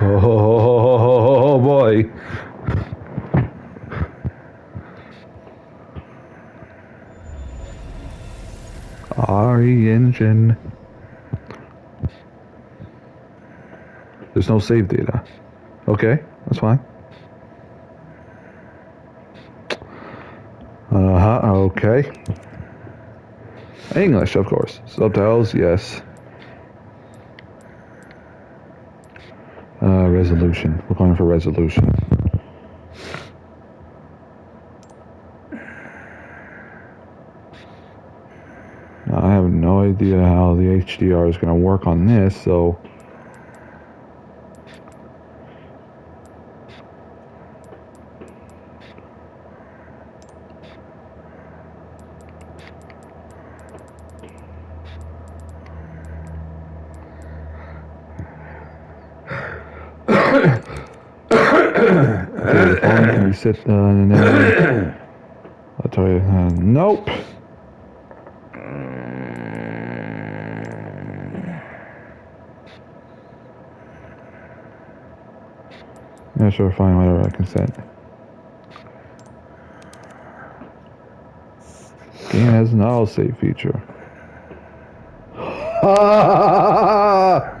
Oh boy. RE engine. There's no save data. Okay, that's fine. Uh huh, okay. English, of course. Subtitles, yes. Uh, resolution. We're going for resolution. Now, I have no idea how the HDR is going to work on this, so. Uh, no. I'll tell you, uh, nope. Yeah, sure, fine, whatever, I consent. Game has an auto save feature.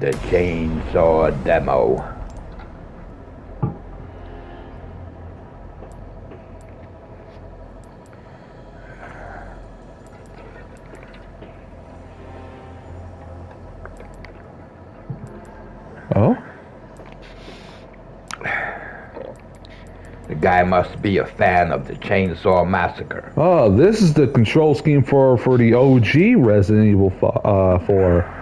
The chainsaw demo. Guy must be a fan of the Chainsaw Massacre. Oh, this is the control scheme for for the OG Resident Evil uh, 4.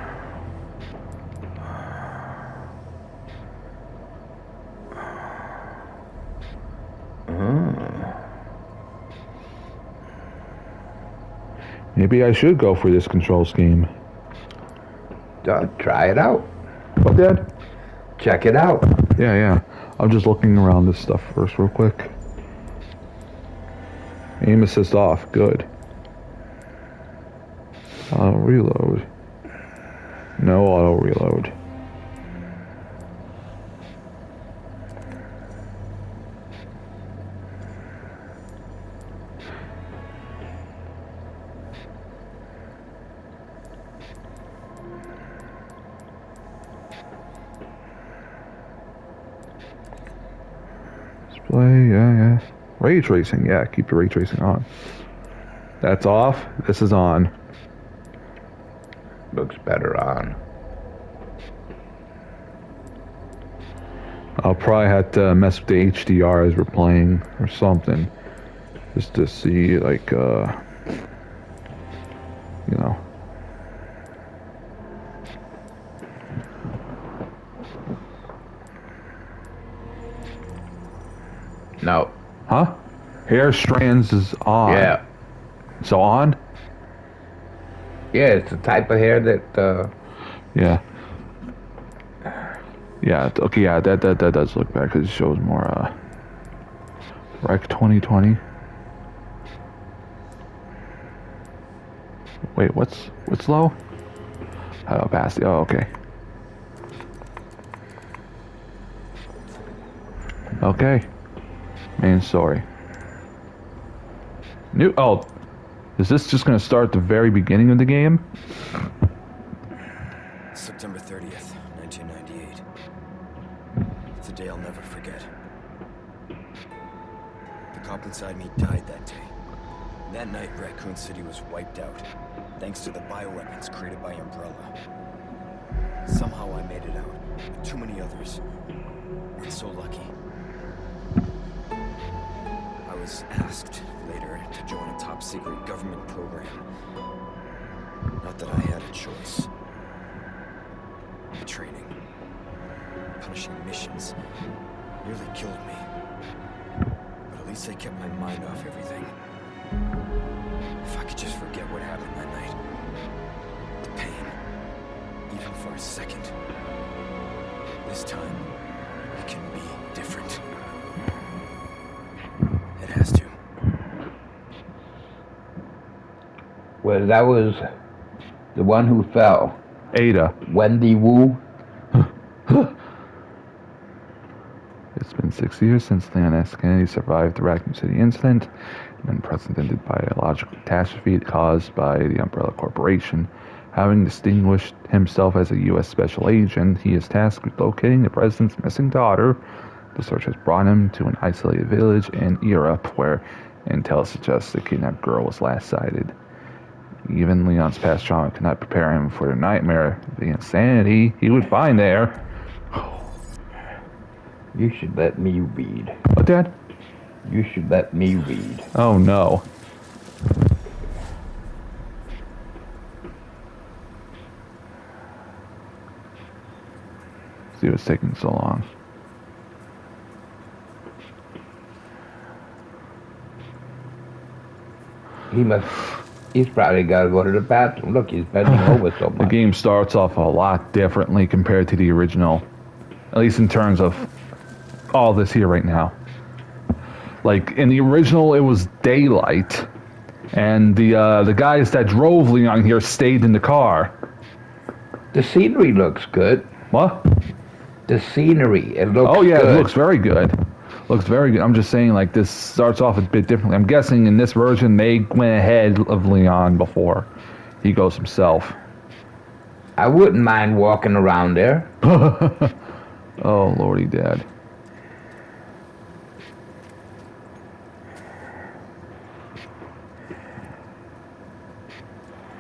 Maybe I should go for this control scheme. Uh, try it out. What, Dad? Check it out. Yeah, yeah. I'm just looking around this stuff first, real quick. Aim assist off. Good. Auto reload. No auto reload. Display, yeah, yeah. Ray tracing, yeah, keep the ray tracing on. That's off. This is on. Looks better on. I'll probably have to mess with the HDR as we're playing or something. Just to see, like, uh, you know. No. Huh? Hair strands is on. Yeah. So on? Yeah, it's the type of hair that, uh, Yeah. Yeah, okay, yeah, that, that, that does look better because it shows more, uh, Rec 2020. Wait, what's, what's low? Oh, opacity, oh, okay. Okay. Main story. New, oh, is this just gonna start the very beginning of the game? September 30th, 1998. It's a day I'll never forget. The cop inside me died that day. That night, Raccoon City was wiped out, thanks to the bioweapons created by Umbrella. Somehow I made it out, but too many others weren't so lucky. Was asked later to join a top secret government program. Not that I had a choice. Training, punishing missions, nearly killed me. But at least I kept my mind off everything. If I could just forget what happened that night. The pain, even for a second. This time, it can be different. Well, that was the one who fell. Ada. Wendy Wu. It's been six years since Leon S. Kennedy survived the Raccoon City incident, an unprecedented biological catastrophe caused by the Umbrella Corporation. Having distinguished himself as a U.S. special agent, he is tasked with locating the president's missing daughter. The search has brought him to an isolated village in Europe where intel suggests the kidnapped girl was last sighted. Even Leon's past trauma could not prepare him for the nightmare, the insanity he would find there. You should let me read. What, Dad? You should let me read. Oh no. See what's taking so long. He must. He's probably got to go to the bathroom. Look, he's bending over so much. The game starts off a lot differently compared to the original. At least in terms of all this here right now. Like in the original it was daylight and the uh, the guys that drove Leon here stayed in the car. The scenery looks good. What? The scenery. It looks. Oh yeah, good. it looks very good. Looks very good. I'm just saying, like this starts off a bit differently. I'm guessing in this version they went ahead of Leon before he goes himself. I wouldn't mind walking around there. Oh lordy, dad.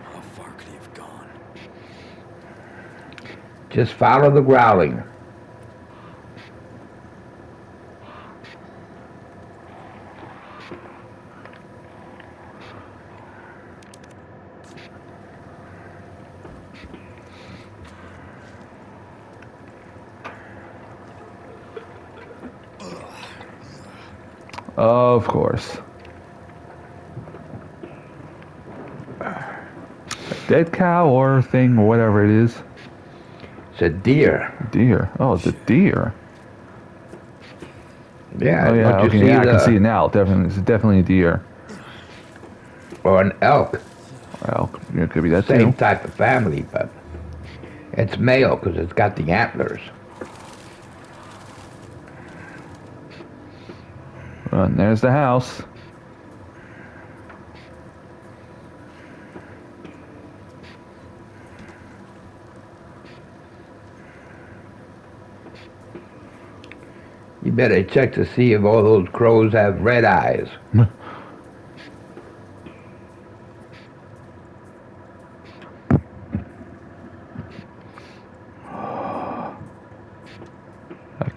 How far could he have gone? Just follow the growling. Of course. Dead cow or thing or whatever it is. It's a deer. Deer. Oh, it's a deer. Yeah. Oh yeah, okay, see yeah, I can see it now. Definitely, it's definitely a deer. Or an elk. Well, it could be that Same too. type of family, but it's male because it's got the antlers. And there's the house. Better check to see if all those crows have red eyes.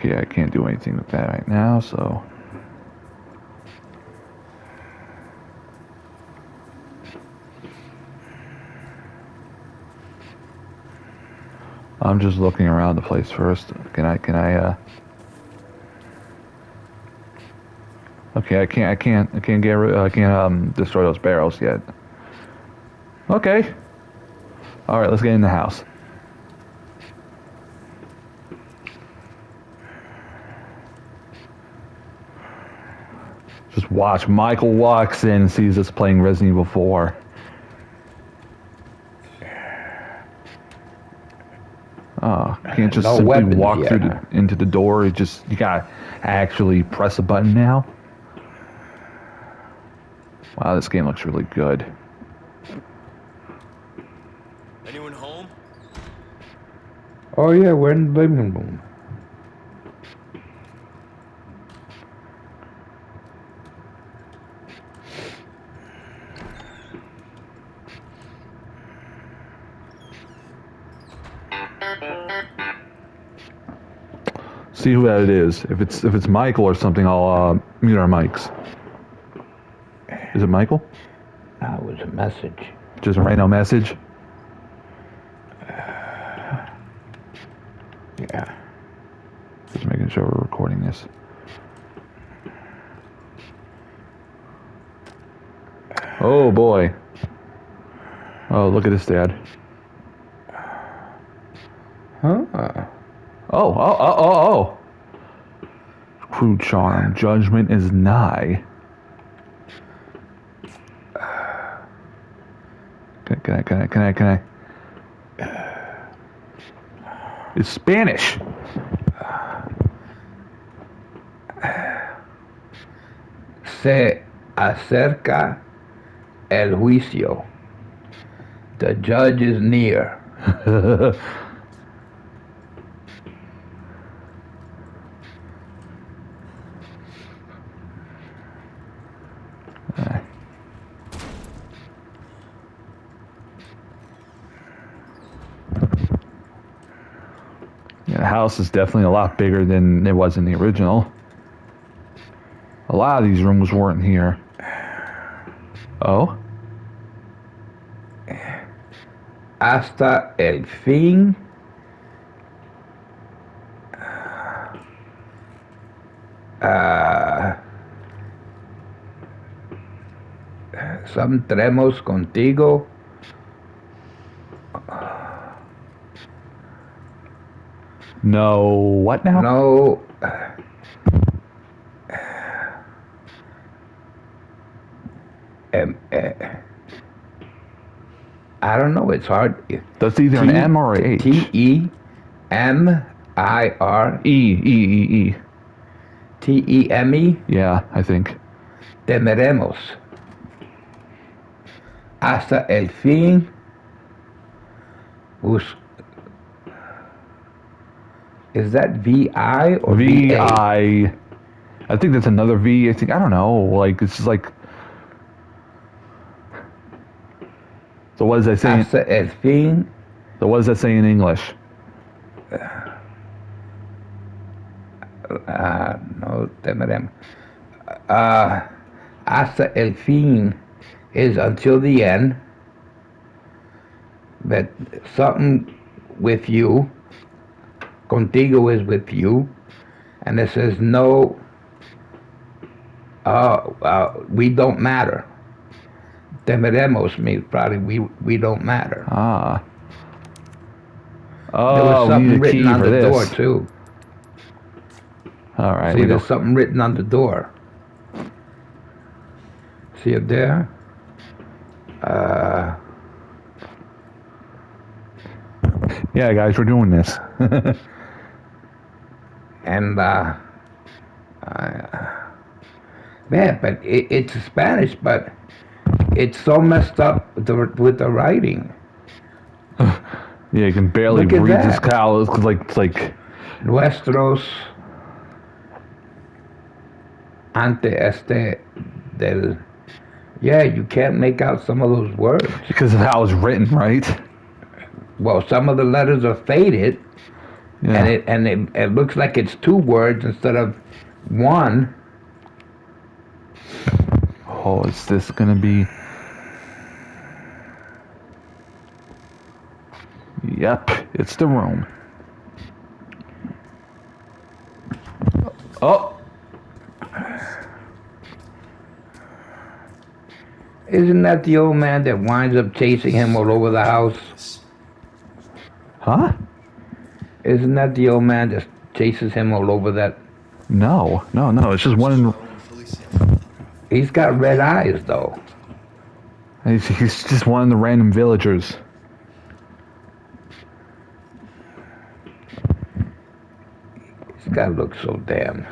Okay, I can't do anything with that right now, so. I'm just looking around the place first. Can I, can I, uh. Okay, I can't, I can't, I can't get rid, I can't, um, destroy those barrels yet. Okay. Alright, let's get in the house. Just watch. Michael walks in and sees us playing Resident Evil 4. Oh, can't just No simply walk through the, into the door. You just you gotta actually press a button now. Wow, this game looks really good. Anyone home? Oh yeah, we're in the living room. See who that it is. If it's if it's Michael or something, I'll uh, mute our mics. Is it Michael? Ah, that was a message. Just a random message. Yeah. Just making sure we're recording this. Oh boy. Oh, look at this, Dad. Huh? Oh, oh, oh, oh, oh. Crude charm. Judgment is nigh. can I, can I, can I, can I? It's Spanish. Se acerca el juicio. The judge is near. house is definitely a lot bigger than it was in the original. A lot of these rooms weren't here. Oh? Hasta el fin. Ah, Somos contigo. No. What now? No. Um, uh, I don't know. It's hard. That's either an T- M or a H. T E M I R E, E, E, E. T E M E. Yeah, I think. Temeremos. Hasta el fin. Bus- Is that V I or V? I. I think that's another V. I think I don't know. Like it's just like. So what does that say? Hasta el. So what does that say in English? Uh, no temeremos. Uh, hasta el fin is until the end. But something with you. Contigo is with you. And it says no. Uh, uh, we don't matter. Temeremos means probably we we don't matter. Ah. there was Oh, something need a key written on the this. door too. All right. See, there's something written on the door. See it there? Uh, Yeah, guys, we're doing this. and uh, uh, man, but it, it's Spanish, but it's so messed up with the, with the writing. yeah, you can barely Look read this cow. It's like it's like Nuestros ante este del. Yeah, you can't make out some of those words. because of how it's written, right? Well, some of the letters are faded. Yeah. and it and it, it looks like it's two words instead of one. oh, is this gonna be? Yep, it's the room. Oh, Isn't that the old man that winds up chasing him all over the house? huh? Isn't that the old man that chases him all over that? No, no, no. It's just one. In, He's got red eyes though. he's, he's just one of the random villagers. He's got to look so damn.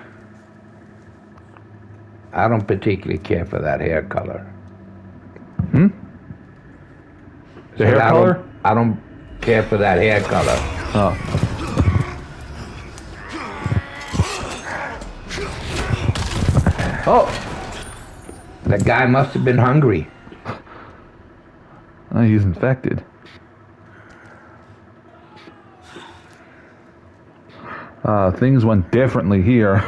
I don't particularly care for that hair color. Hmm? The hair I color? Don't, I don't care for that hair color. Oh. Oh, That guy must have been hungry. oh, he's infected. Uh, things went differently here.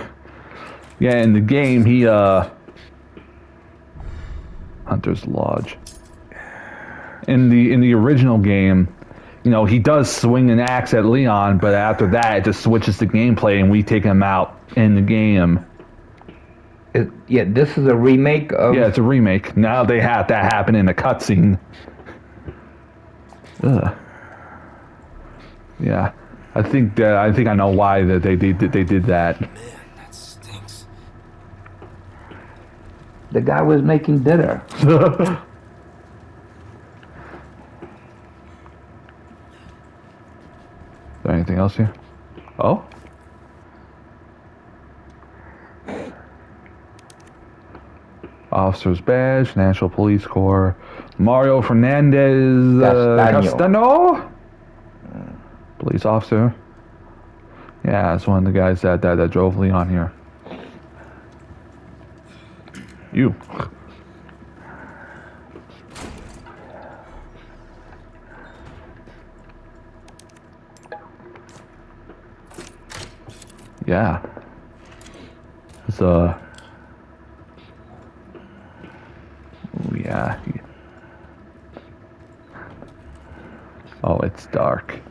Yeah, in the game, he, uh... Hunter's Lodge. In the, in the original game, you know, he does swing an axe at Leon, but after that, it just switches the gameplay and we take him out in the game. It, yeah, this is a remake of. Yeah, it's a remake. Now they had that happen in a cutscene. Ugh. Yeah, I think that I think I know why that they did they did that. Man, that stinks. The guy was making dinner. Is there anything else here? Oh, Officer's Badge, National Police Corps, Mario Fernandez uh. Castano, police officer. Yeah, that's one of the guys that that, that drove Leon here. You. Yeah. It's uh. Oh yeah. Oh, it's dark.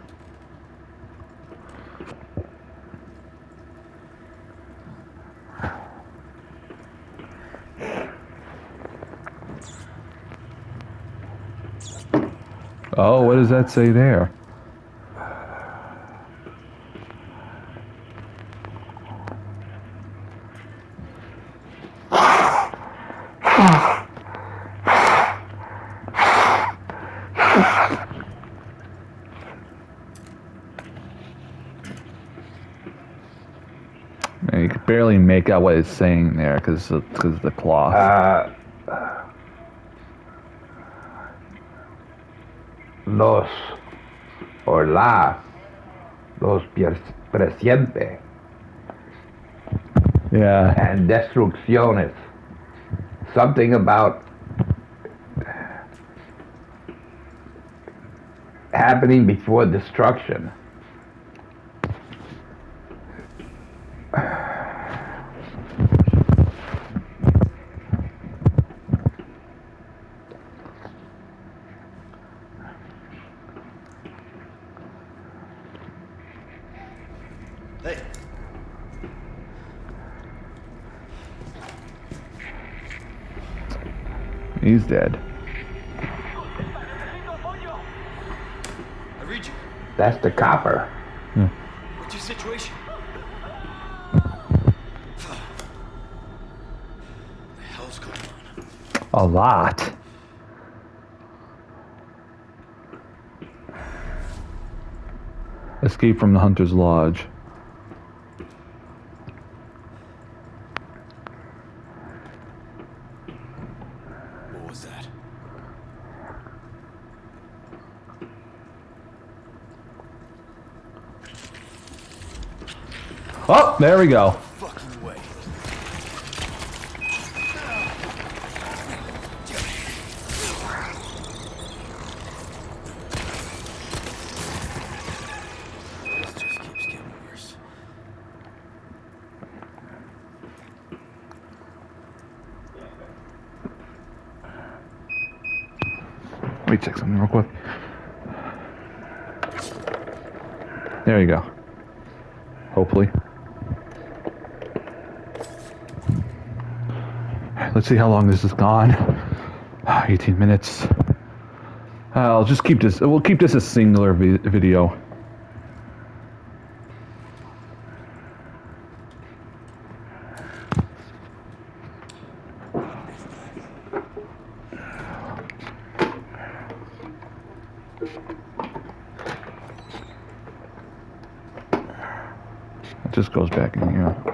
Oh, what does say there? Barely make out what it's saying there because because of the cloth. Uh, los or la los presiente yeah. and destrucciones. Something about happening before destruction. He's dead. I read you. That's the copper. Hmm. What's your situation? the hell's going on? A lot. Escape from the Hunter's Lodge. What was that? Oh, there we go. Fucking way. This just keeps getting worse. Let me check something real quick. There you go. Hopefully. Let's see how long this has gone. 18 minutes. I'll just keep this. We'll keep this a singular vi- video. It just goes back in here.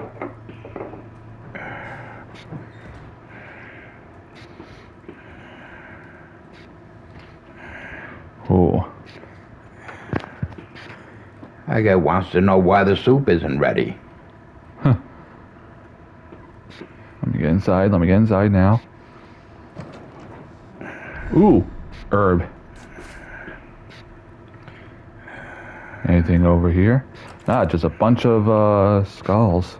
Oh, I guy wants to know why the soup isn't ready. let me get inside. Let me get inside now. Ooh, herb. Anything over here? Ah, just a bunch of uh, skulls.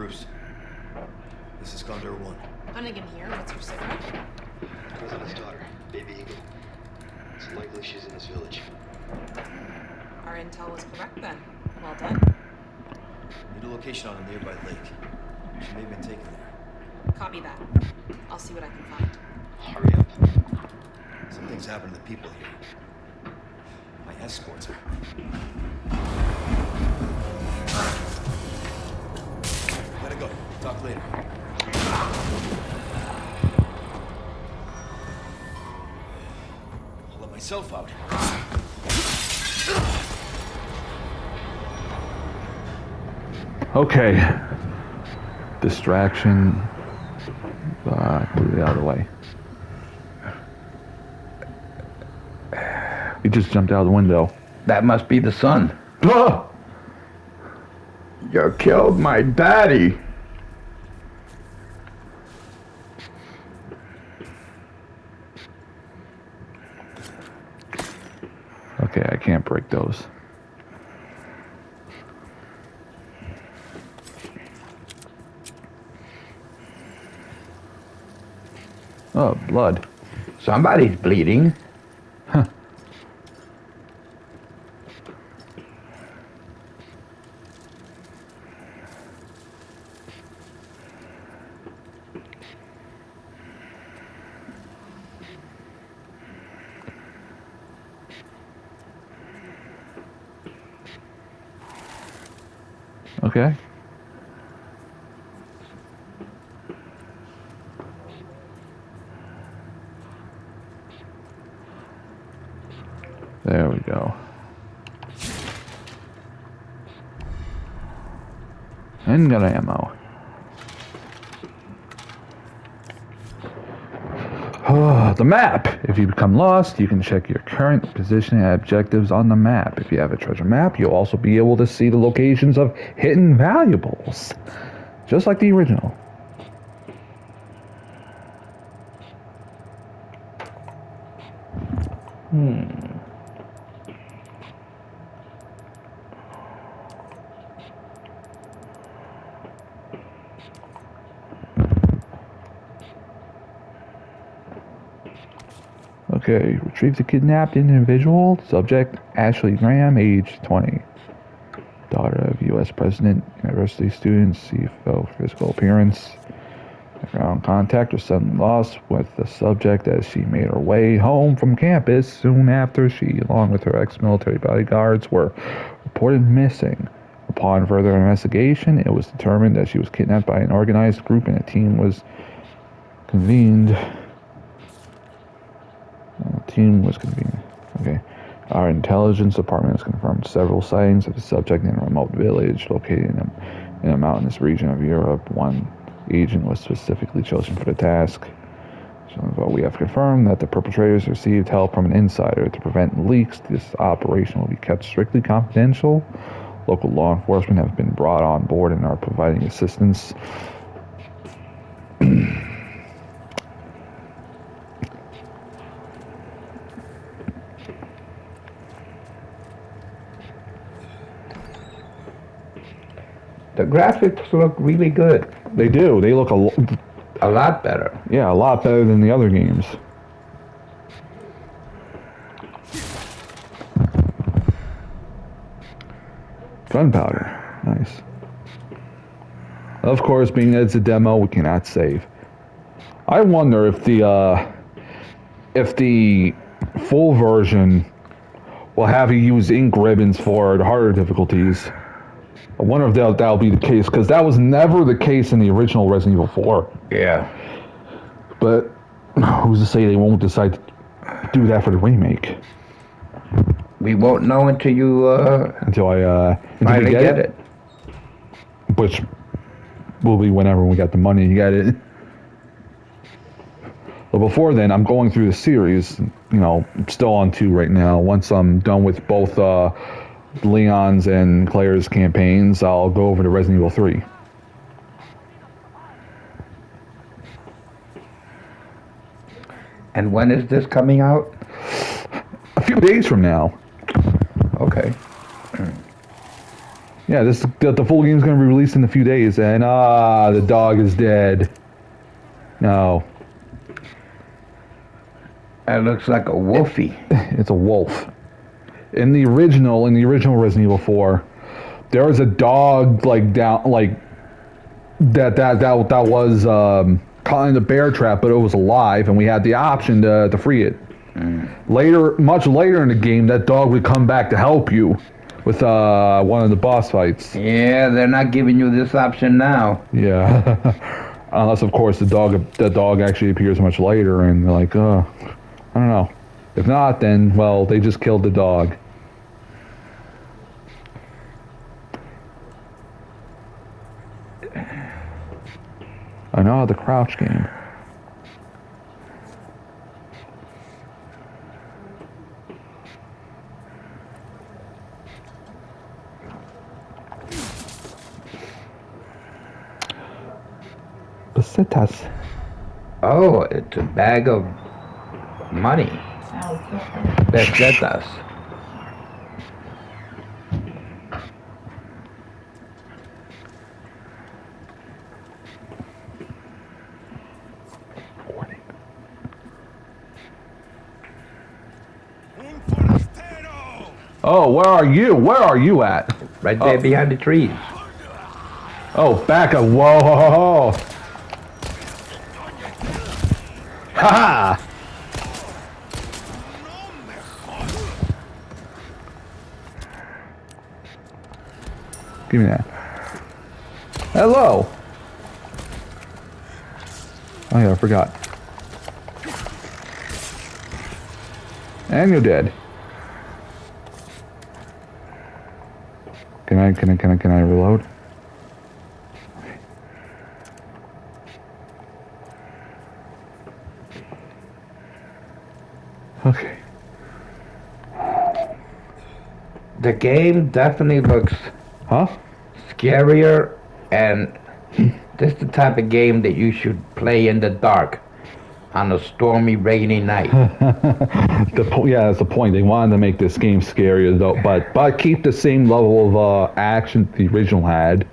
Bruce, this is Condor One. Hunnigan here. What's your signal? President's daughter, Baby Eagle. It's likely she's in this village. Our intel was correct then. Well done. Need a location on a nearby lake. She may have been taken there. Copy that. I'll see what I can find. Hurry up. Something's happened to the people here. My escorts are. Gotta go. Talk later. I'll let myself out. Okay. Distraction. Uh, move it out of the way. He just jumped out of the window. That must be the son. Ah! You killed my daddy. Okay, I can't break those. Oh, blood. Somebody's bleeding. Huh. Okay. Handgun ammo. Oh, ah, the map. If you become lost, you can check your current position and objectives on the map. If you have a treasure map, you'll also be able to see the locations of hidden valuables, just like the original. Okay, retrieve the kidnapped individual. Subject Ashley Graham, age 20. Daughter of U.S. President, university student, CFO physical appearance. Background contact was suddenly lost with the subject as she made her way home from campus soon after she, along with her ex military bodyguards, were reported missing. Upon further investigation, it was determined that she was kidnapped by an organized group and a team was convened team was convened. Okay. Our intelligence department has confirmed several sightings of the subject in a remote village located in a, in a mountainous region of Europe. One agent was specifically chosen for the task. So we have confirmed that the perpetrators received help from an insider to prevent leaks. This operation will be kept strictly confidential. Local law enforcement have been brought on board and are providing assistance. The graphics look really good. They do. They look a, lo- A lot better. yeah, a lot better than the other games. Gunpowder. Nice. Of course, being that it's a demo, we cannot save. I wonder if the uh, if the full version will have you use ink ribbons for the harder difficulties. I wonder if that that'll be the case because that was never the case in the original Resident Evil 4. Yeah. But who's to say they won't decide to do that for the remake We won't know until you uh, until I uh, until finally get it. which will be whenever we got the money to get it. But before then, I'm going through the series. You know, I'm still on two right now. Once I'm done with both uh, Leon's and Claire's campaigns, I'll go over to Resident Evil 3. And when is this coming out? A few days from now. Okay. Yeah, this the, the full game's going to be released in a few days, and ah, the dog is dead. No, That looks like a wolfie. it's a wolf. In the original, in the original Resident Evil 4, there was a dog like down like that that that that was um, caught in the bear trap, but it was alive, and we had the option to to free it. Later, much later in the game, that dog would come back to help you with uh, one of the boss fights. Yeah, they're not giving you this option now. Yeah. Unless, of course, the dog the dog actually appears much later, and they're like, uh, I don't know. If not, then well, they just killed the dog. I know the crouch game. Oh, it's a bag of money. Warning. Oh, where are you? Where are you at? Right there Oh. behind the trees. Oh, back up. Whoa. Ho, ho, ho. Ha ha. Give me that. Hello. Oh yeah, I forgot. And you're dead. Can I, can I, can I, can I reload? Okay. The game definitely looks Huh? scarier and this is the type of game that you should play in the dark on a stormy rainy night. The po- yeah, that's the point. They wanted to make this game scarier though, but but keep the same level of uh, action the original had.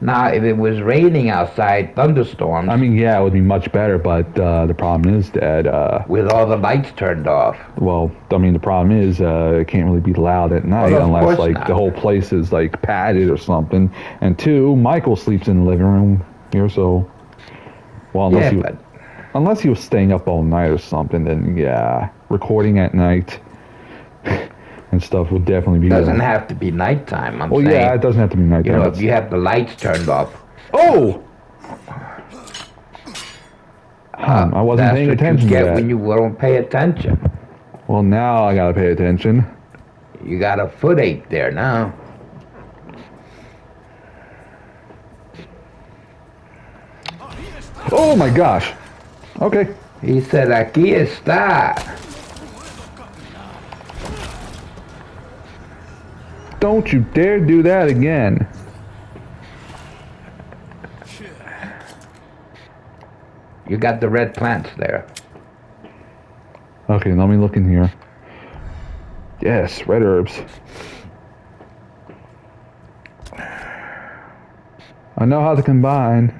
Now if it was raining outside, thunderstorms I mean, yeah, it would be much better, but uh, the problem is that uh, with all the lights turned off. well, I mean, the problem is uh, it can't really be loud at night Well, unless like not. the whole place is like padded or something. And two, Michael sleeps in the living room here, so well, unless Yeah, you but unless he was staying up all night or something, then yeah, recording at night and stuff would definitely be. doesn't have to be nighttime. I'm Well, saying, yeah, it doesn't have to be nighttime. you know, if you have the lights turned off, oh, Hmm, I wasn't that's paying what attention you to get that. when you don't pay attention. Well, now I gotta pay attention. You got a foot ache there now. Oh my gosh. Okay. He said, aquí está. Don't you dare do that again. You got the red plants there. Okay, let me look in here. Yes, red herbs. I know how to combine.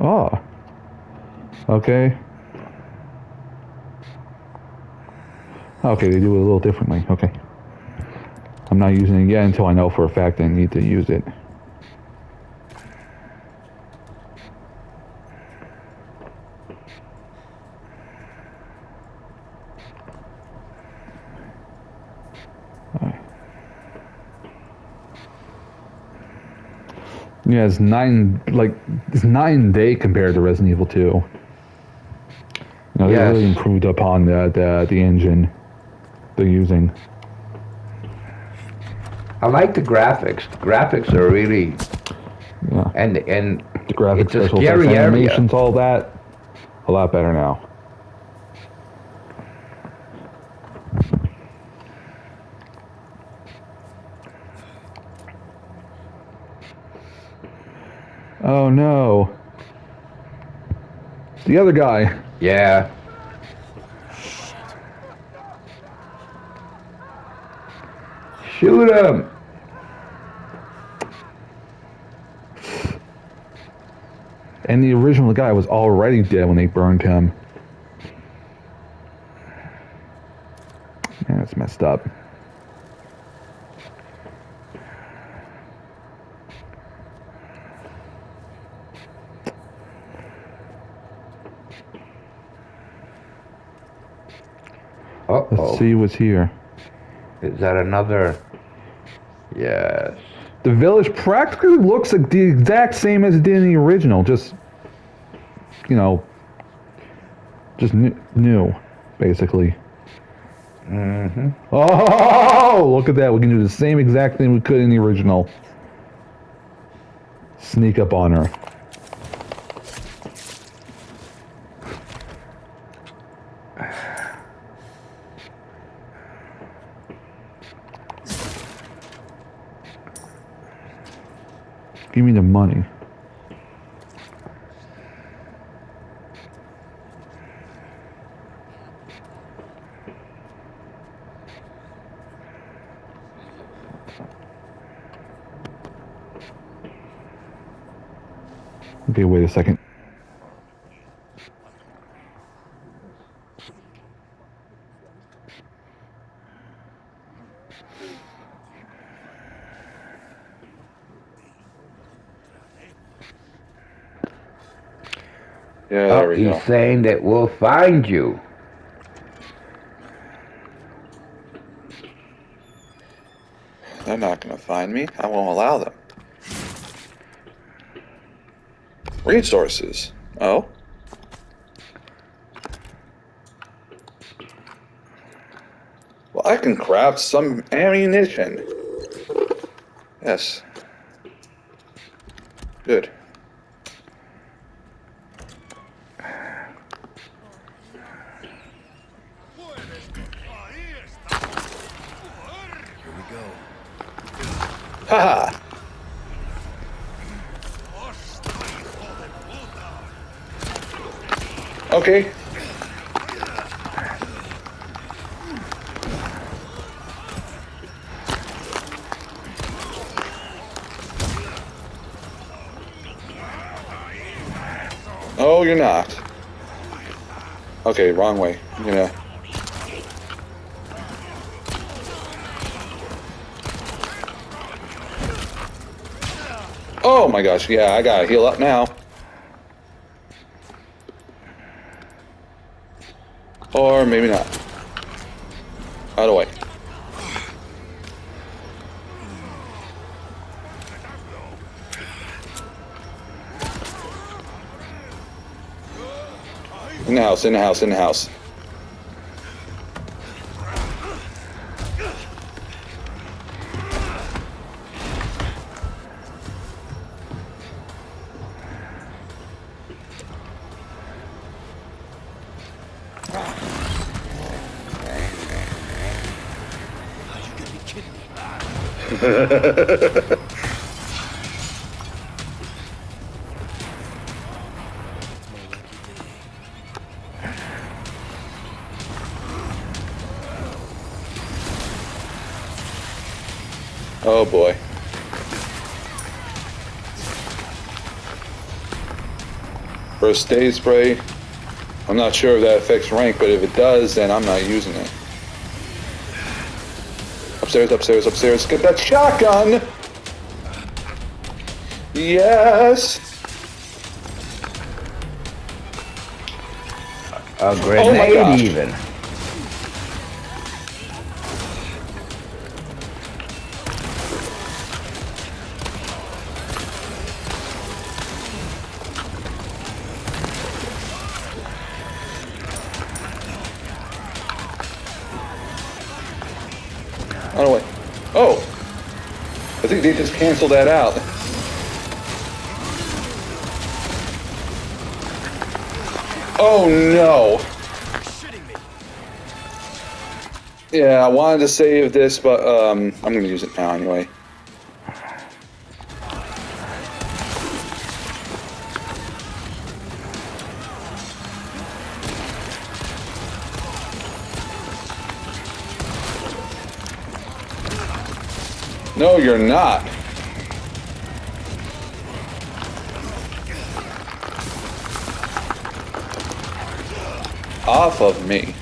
Oh. Okay. Okay, they do it a little differently. Okay. I'm not using it yet until I know for a fact I need to use it. Yeah, it's nine like it's nine day compared to Resident Evil 2. You know, they Yes. really improved upon the, the uh, the engine they're using. I like the graphics. The graphics are really Yeah. and and The graphics, it's special scary effects, animations, all that, a lot better now. Oh no. The other guy. Yeah. Shoot him. And the original guy was already dead when they burned him. That's messed up. Uh Let's oh. see what's here. Is that another? Yes. The village practically looks like the exact same as it did in the original, just you know, just new, new basically. Mm-hmm. Oh, look at that! We can do the same exact thing we could in the original. Sneak up on her. Give me the money. Okay, wait a second. Yeah, Oh, he's saying that we'll find you. They're not going to find me. I won't allow them. Resources. Oh? Well, I can craft some ammunition. Yes. Haha! Okay. Oh, you're not. Okay, wrong way. I'm gonna. Oh my gosh, yeah, I gotta heal up now. Or maybe not. Out of the way. In the house, in the house, in the house. Oh boy. First aid spray. I'm not sure if that affects rank, but if it does, then I'm not using it. Upstairs, upstairs, upstairs. Get that shotgun! Yes! A grenade, oh gosh. even. Canceled that out. Oh no! Yeah, I wanted to save this, but um, I'm gonna use it now anyway. No, you're not. Off of me.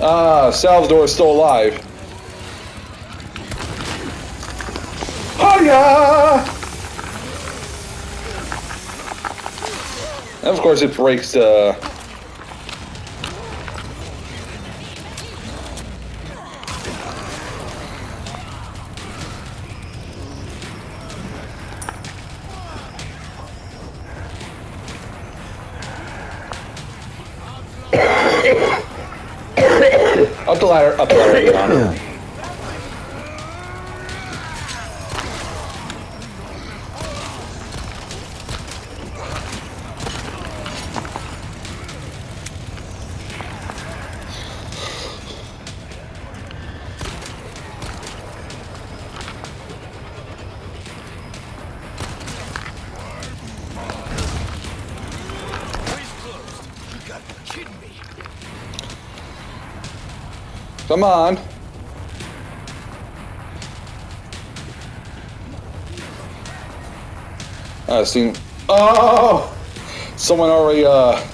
Ah, Salvador is still alive. Hiya! And of course, it breaks uh, the. Up ladder, Come on. I seen. Oh! Someone already uh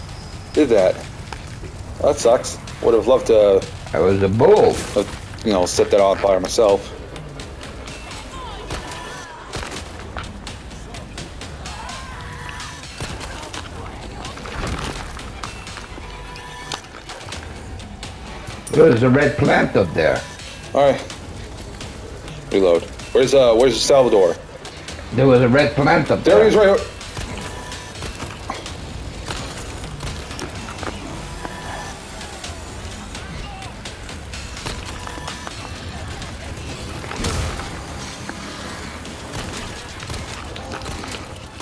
did that. That sucks. Would have loved to, I was a bull. uh, you know, set that on fire myself. There's a red plant up there. All right. Reload. Where's uh Where's Salvador? There was a red plant up There there. he is, right. here.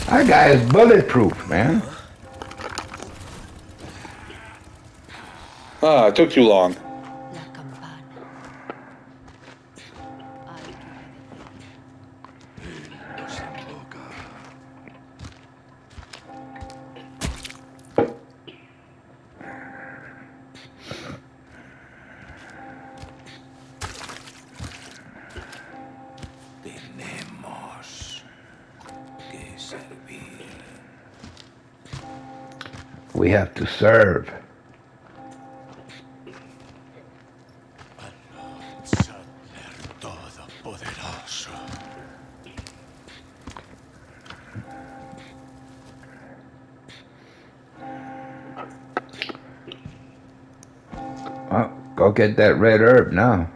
That guy is bulletproof, man. Ah, it took too long. Go get that red herb now.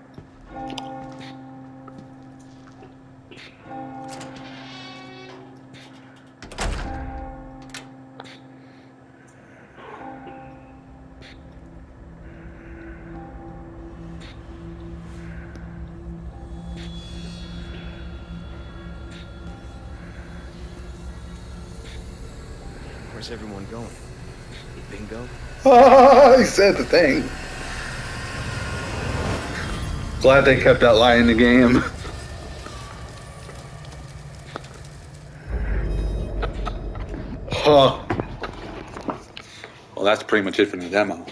Where's everyone going? Bingo? Ah, he said the thing. Glad they kept that lie in the game. Huh. Well, that's pretty much it for the demo,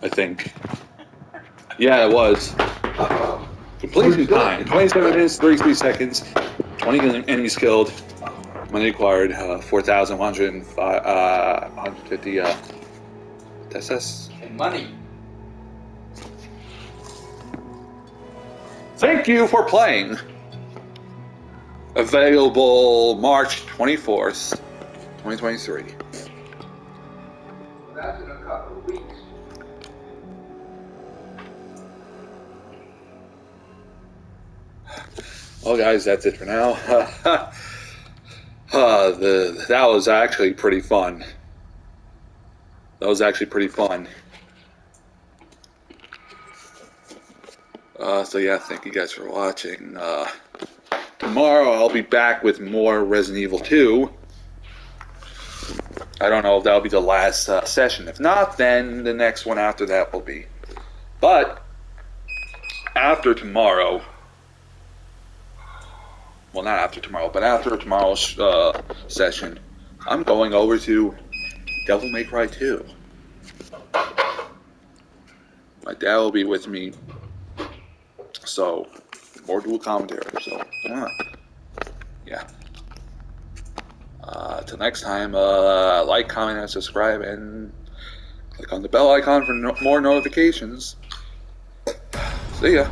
I think. Yeah, it was. Completion time 27 minutes, 33 seconds, 20 enemies killed. Money acquired uh, 4,150 uh, 150, uh, SS. Money. Thank you for playing. Available March 24th, 2023. That's in a couple weeks. Well, guys, that's it for now. uh, the that was actually pretty fun. That was actually pretty fun. Uh, so yeah, thank you guys for watching. Uh, tomorrow I'll be back with more Resident Evil 2. I don't know if that'll be the last uh, session. If not, then the next one after that will be. But after tomorrow, well, not after tomorrow, but after tomorrow's uh, session, I'm going over to Devil May Cry 2. My dad will be with me, so more dual commentary. So yeah, yeah. Uh, till next time, uh, like, comment, and subscribe, and click on the bell icon for no- more notifications. See ya.